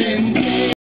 in